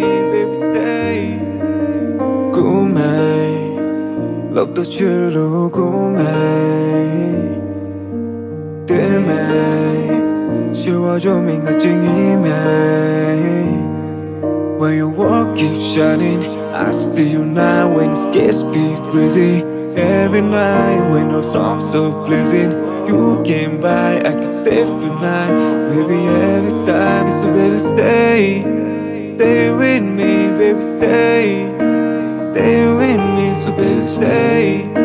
baby 꿈에 럭도주로 꿈에 뜸에 시와줘 민가증임에. When your walk keeps shining. I see you now when it gets be crazy Every night when the storms so pleasant you came by, I can save the night. Baby, every time, so baby, stay. Stay with me, baby stay. Stay with me, so baby stay